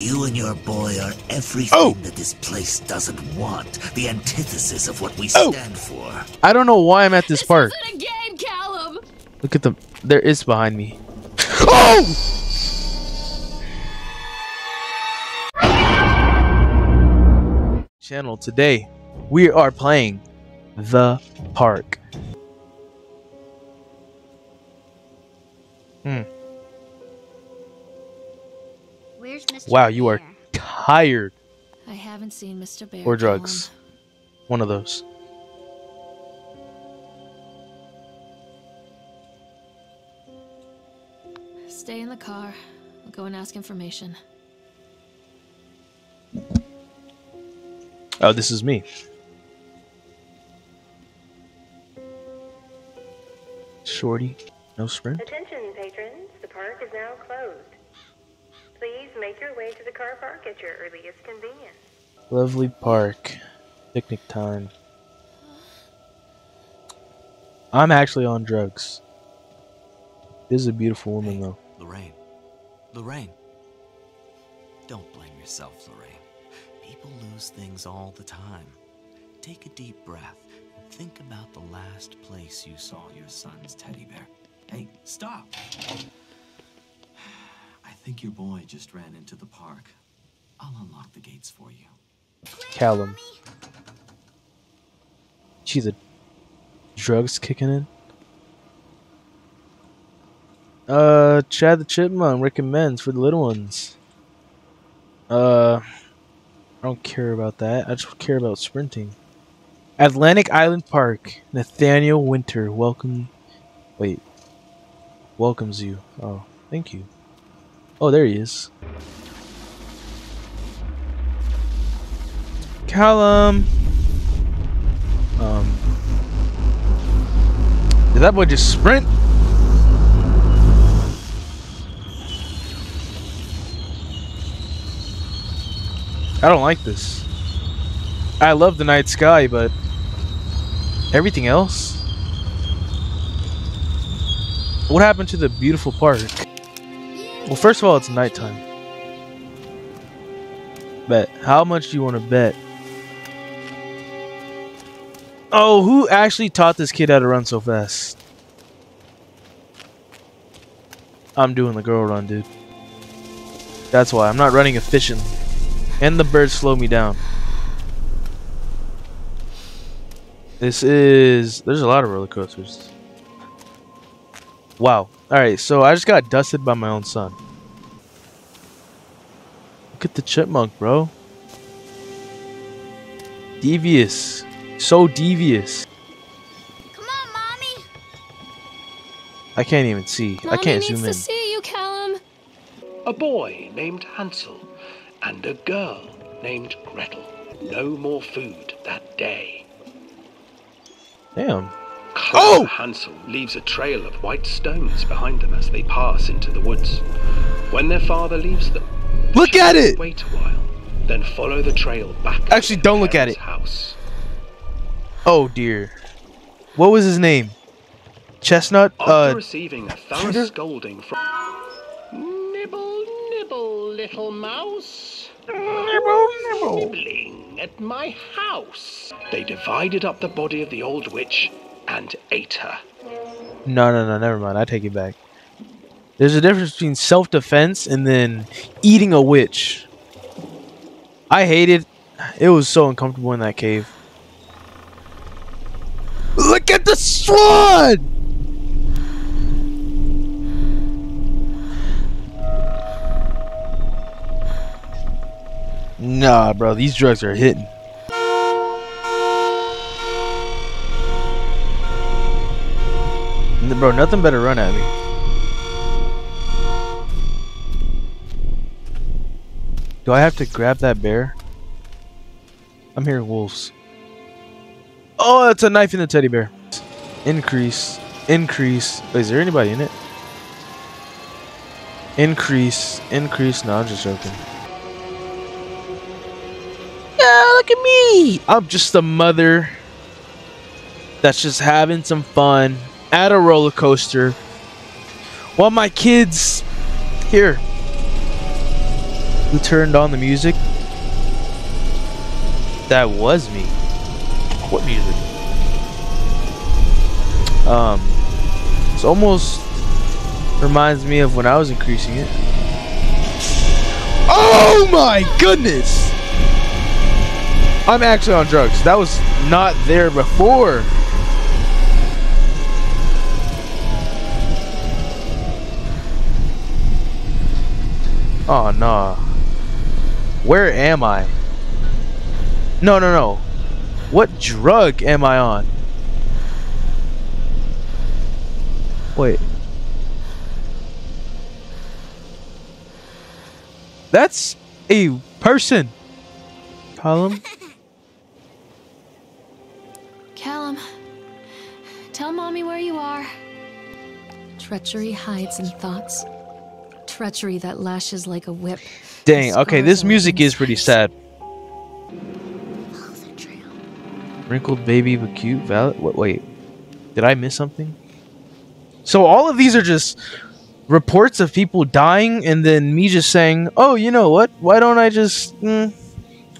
You and your boy are everything Oh. that this place doesn't want. The antithesis of what we Oh. stand for. I don't know why I'm at this park. isn't a game, Callum. Look at the. There is behind me. Oh! Channel today, we are playing the park. Hmm. Where's Mr. Wow, you are Bear? tired. I haven't seen Mr. Bear. Or drugs. One of those. Stay in the car. I'll go and ask information. Oh, this is me. Shorty, no sprint. Attention, patrons. The park is now closed. Please make your way to the car park at your earliest convenience. Lovely park. Picnic time. I'm actually on drugs. This is a beautiful woman, though. Lorraine. Lorraine. Don't blame yourself, Lorraine. People lose things all the time. Take a deep breath and think about the last place you saw your son's teddy bear. Hey, stop! Think your boy just ran into the park. I'll unlock the gates for you. Callum. She's a drugs kicking in. Uh, Chad the Chipmunk recommends for the little ones. Uh, I don't care about that. I just care about sprinting. Atlantic Island Park. Nathaniel Winter, welcome. Wait, welcomes you. Oh, thank you. Oh, there he is. Callum. Um. Did that boy just sprint? I don't like this. I love the night sky, but everything else? What happened to the beautiful park? Well, first of all, it's nighttime. Bet. How much do you want to bet? Oh, who actually taught this kid how to run so fast? I'm doing the girl run, dude. That's why I'm not running efficient. And the birds slow me down. This is there's a lot of roller coasters. Wow. Alright, so I just got dusted by my own son. Look at the chipmunk, bro. Devious. So devious. Come on, mommy. I can't even see. I can't zoom needs zoom to see you, Callum. A boy named Hansel and a girl named Gretel. No more food that day. Damn. Oh! Hansel leaves a trail of white stones behind them as they pass into the woods. When their father leaves them, Look at it! Wait a while, then follow the trail back. Actually, don't look at it. House. Oh dear. What was his name? Chestnut? After Uh receiving a thorough scolding from Nibble, nibble, little mouse. Nibble, nibble. Nibbling at my house. They divided up the body of the old witch and ate her. No no no never mind. I take it back. There's a difference between self defense and then eating a witch. I hated it It was so uncomfortable in that cave. Look at the swan! Nah, bro, these drugs are hitting. Bro, nothing better run at me. Do I have to grab that bear? I'm hearing wolves. Oh, it's a knife in the teddy bear. Increase. Increase. Wait, is there anybody in it? Increase. Increase. No, I'm just joking. Yeah, look at me. I'm just a mother that's just having some fun at a roller coaster while my kids here who turned on the music? That was me. What music? Um, it's almost reminds me of when I was increasing it. Oh my goodness! I'm actually on drugs. That was not there before. Oh no. Where am I? No, no, no. What drug am I on? Wait. That's a person. Callum? Callum, tell mommy where you are. Treachery hides in thoughts. Treachery that lashes like a whip. Dang, okay, this music is pretty sad. Follow the trail. Wrinkled baby but cute. Valid. Wait, wait. Did I miss something? So all of these are just reports of people dying, and then me just saying, "Oh, you know what? Why don't I just, mm,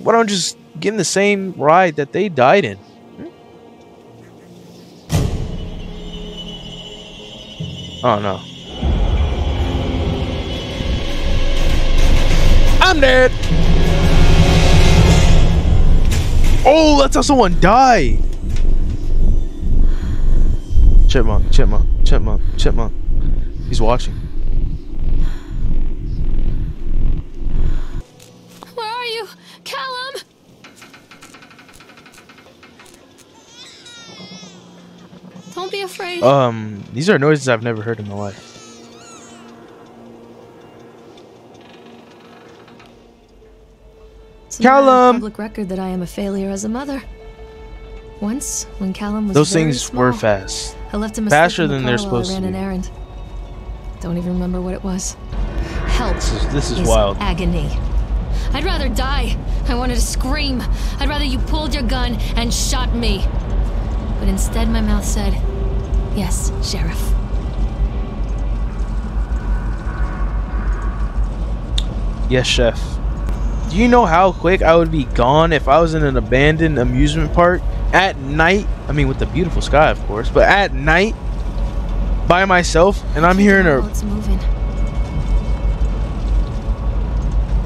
why don't I just get in the same ride that they died in?" Hmm? Oh no. I'm dead. Oh, that's how someone died. Chipmunk, chipmunk, chipmunk, chipmunk. He's watching. Where are you? Callum! Don't be afraid. Um, these are noises I've never heard in my life. It's Callum! Public record that I am a failure as a mother. Once, when Callum was Those things small, were fast. I left him a faster stick in the than they're supposed I to ran be. an errand. Don't even remember what it was. Help This is this is is wild. agony. I'd rather die. I wanted to scream. I'd rather you pulled your gun and shot me. But instead, my mouth said, "Yes, sheriff." Yes, chef. Do you know how quick I would be gone if I was in an abandoned amusement park at night? I mean, with the beautiful sky, of course, but at night by myself, and I'm hearing a it's moving.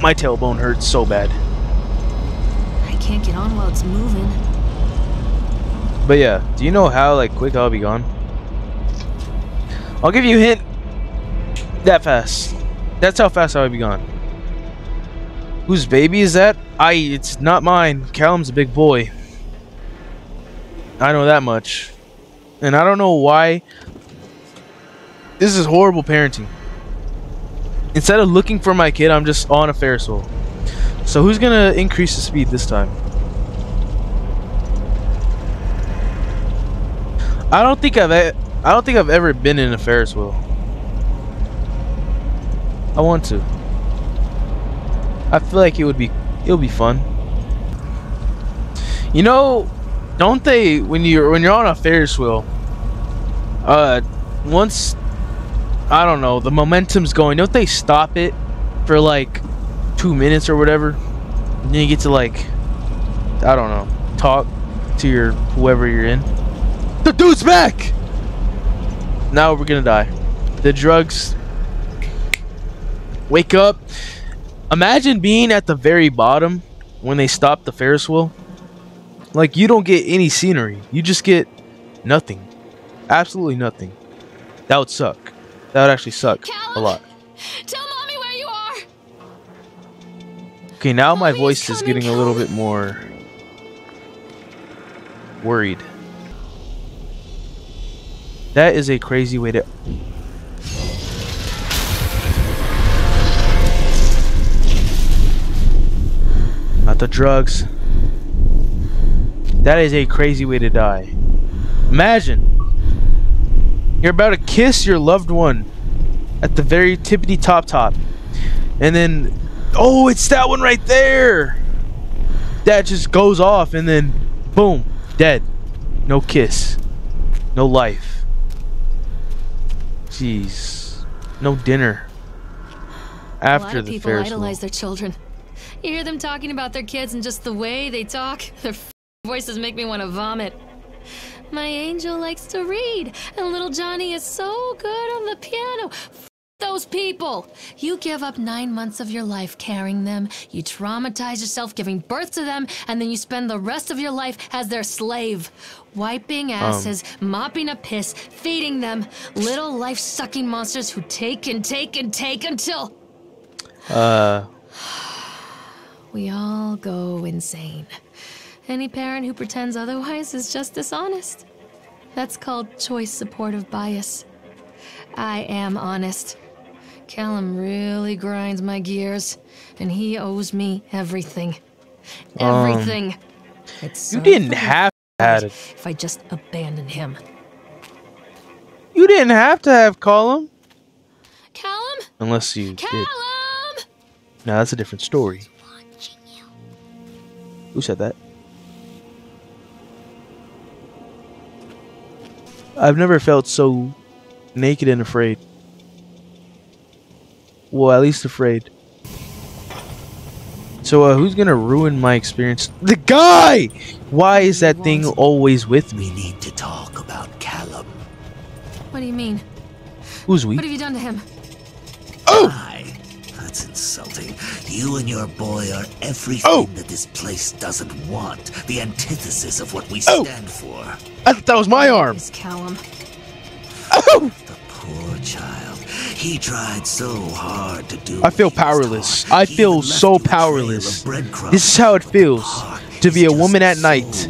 my tailbone hurts so bad. I can't get on while it's moving. But yeah, do you know how like quick I'll be gone? I'll give you a hint. That fast. That's how fast I would be gone. Whose baby is that? I. It's not mine. Callum's a big boy. I know that much, and I don't know why. This is horrible parenting. Instead of looking for my kid, I'm just on a Ferris wheel. So who's gonna increase the speed this time? I don't think I've I don't think I've ever been in a Ferris wheel. I want to. I feel like it would be it would be fun. You know, don't they when you're when you're on a Ferris wheel, uh once I don't know, the momentum's going, don't they stop it for like 2 minutes or whatever? And then you get to like I don't know, talk to your whoever you're in. The dude's back! Now we're gonna die. The drugs. Wake up. Imagine being at the very bottom when they stop the Ferris wheel. Like, you don't get any scenery. You just get nothing. Absolutely nothing. That would suck. That would actually suck a lot. Tell mommy where you are. Okay, now my voice is coming, getting a little bit more worried. That is a crazy way to. The drugs. That is a crazy way to die. Imagine you're about to kiss your loved one at the very tippity top top, and then Oh, it's that one right there. That just goes off and then boom, dead. No kiss. No life. Jeez. No dinner. After the a lot of people idolize their children. You hear them talking about their kids and just the way they talk, their voices make me want to vomit. My angel likes to read, and little Johnny is so good on the piano. F- those people! You give up nine months of your life carrying them, you traumatize yourself giving birth to them, and then you spend the rest of your life as their slave. Wiping asses, mopping a piss, feeding them. Little life sucking monsters who take and take and take until. Uh, We all go insane. Any parent who pretends otherwise is just dishonest. That's called choice supportive bias. I am honest. Callum really grinds my gears, and he owes me everything. Um, everything. it's you so didn't have to have it. if I just abandon him. You didn't have to have Callum. Callum? unless you did. Callum! Now that's a different story. Watching you. Who said that? I've never felt so naked and afraid. Well, at least afraid. So, uh, who's gonna ruin my experience? The guy! Why is that thing always with me? We need to talk about Callum. What do you mean? Who's we? What have you done to him? Why? That's insulting. You and your boy are everything Oh. that this place doesn't want. The antithesis of what we Oh. stand for. I thought that was my arm. It's Callum. Oh! The poor child. He tried so hard to do. I feel what he was powerless. I He feel so you a trail of powerless. This is how it feels to be a woman at so night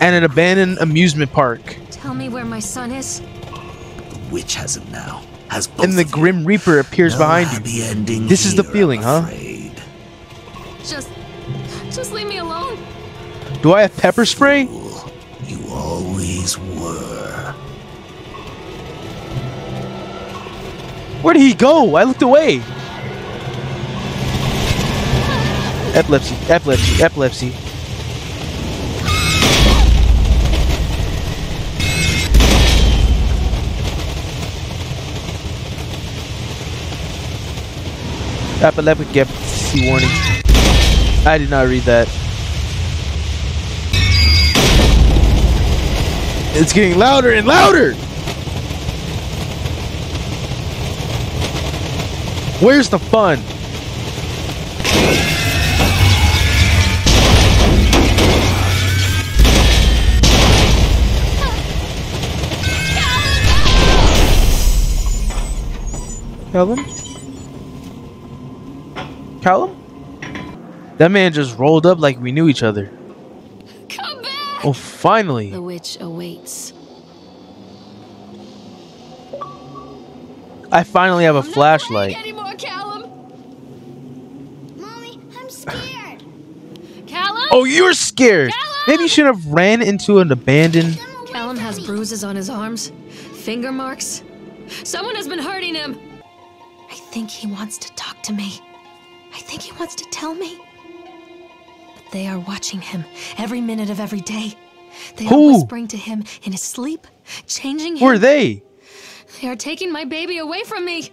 at an abandoned amusement park. Tell me where my son is. The witch has him now. Has both And the of you. Grim Reaper appears No behind you. ending This is the feeling, huh? Just. Just leave me alone. Do I have pepper spray? You always were. Where did he go? I looked away. Epilepsy, epilepsy, epilepsy. Epileptic epilepsy warning. I did not read that. It's getting louder and louder. Where's the fun? Callum? Callum? That man just rolled up like we knew each other. Come back! Oh, finally. The witch awaits. I finally have a I'm not flashlight. playing anymore, Callum. Mommy, I'm scared. Callum. Oh, you're scared. Callum! Maybe you should have ran into an abandoned. Come Callum has me. bruises on his arms, finger marks. Someone has been hurting him. I think he wants to talk to me. I think he wants to tell me. But they are watching him every minute of every day. They are Who? whispering to him in his sleep, changing him. Who are they? They are taking my baby away from me.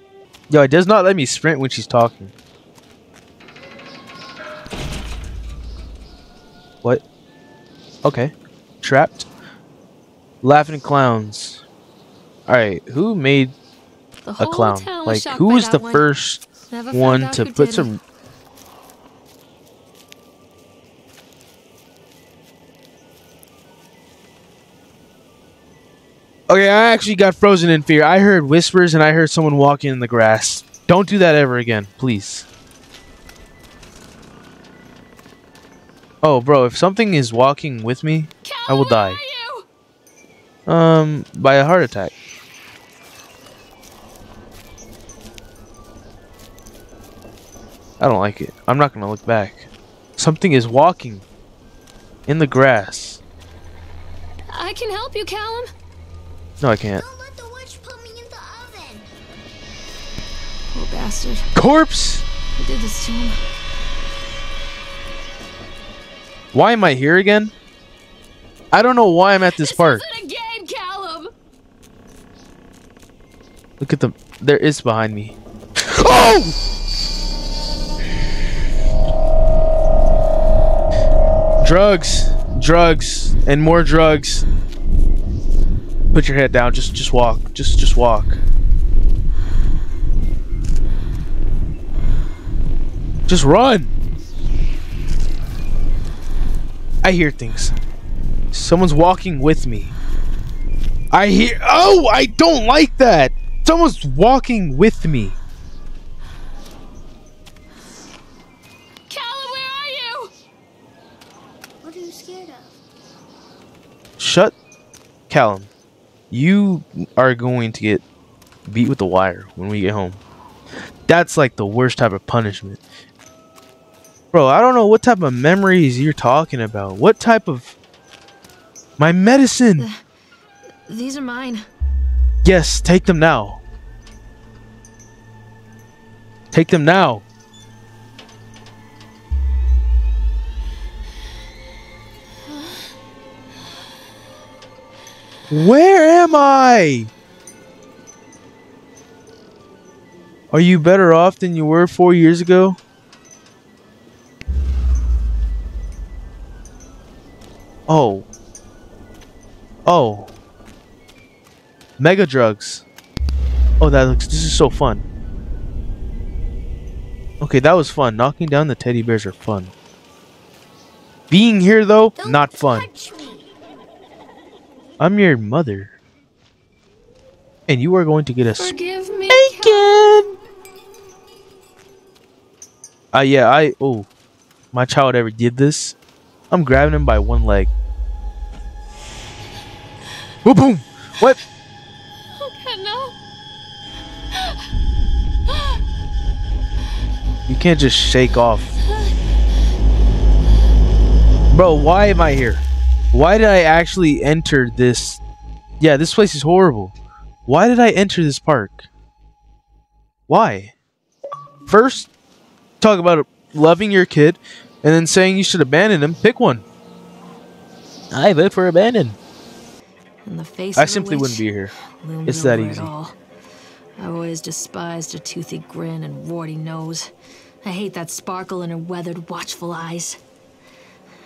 Yo, it does not let me sprint when she's talking. What? Okay. Trapped. Laughing clowns. Alright, who made The a clown? town Like, who was the one. first Never one to put did it. some. Okay, I actually got frozen in fear. I heard whispers and I heard someone walking in the grass. Don't do that ever again, please. Oh, bro, if something is walking with me, I will die. where are you? Um, by a heart attack. I don't like it. I'm not gonna look back. Something is walking in the grass. I can help you, Callum. No, I can't. Don't let the witch put me in the oven. Poor bastard. Corpse! Who did this to him? Why am I here again? I don't know why I'm at this park. isn't a game, Callum. Look at the. There is behind me. Oh! Drugs, drugs, and more drugs. Put your head down. Just, just walk. Just, just walk. Just run. I hear things. Someone's walking with me. I hear. Oh, I don't like that. Someone's walking with me. Shut, Callum. You are going to get beat with the wire when we get home. That's like the worst type of punishment. Bro, I don't know what type of memories you're talking about. What type of. My medicine! Uh, these are mine. Yes, take them now. Take them now. Where am I? Are you better off than you were four years ago? Oh. Oh. Mega drugs. Oh, that looks. This is so fun. Okay, that was fun. Knocking down the teddy bears are fun. Being here though, Don't not fun. I'm your mother, and you are going to get a Forgive me. spanking. Uh, yeah, I. Oh, my child ever did this. I'm grabbing him by one leg. Boom, boom. What? Cal- No. You can't just shake off. Bro, why am I here? Why did I actually enter this? Yeah, this place is horrible. Why did I enter this park? Why? First, talk about loving your kid, and then saying you should abandon him. Pick one. I vote for abandon. And the face I simply witch wouldn't be here. It's that over it easy. I've always despised her toothy grin and warty nose. I hate that sparkle in her weathered, watchful eyes.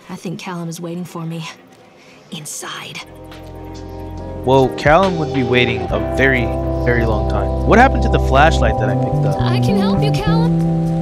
I think Callum is waiting for me. Inside. Well, Callum would be waiting a very, very long time. What happened to the flashlight that I picked up? I can help you, Callum.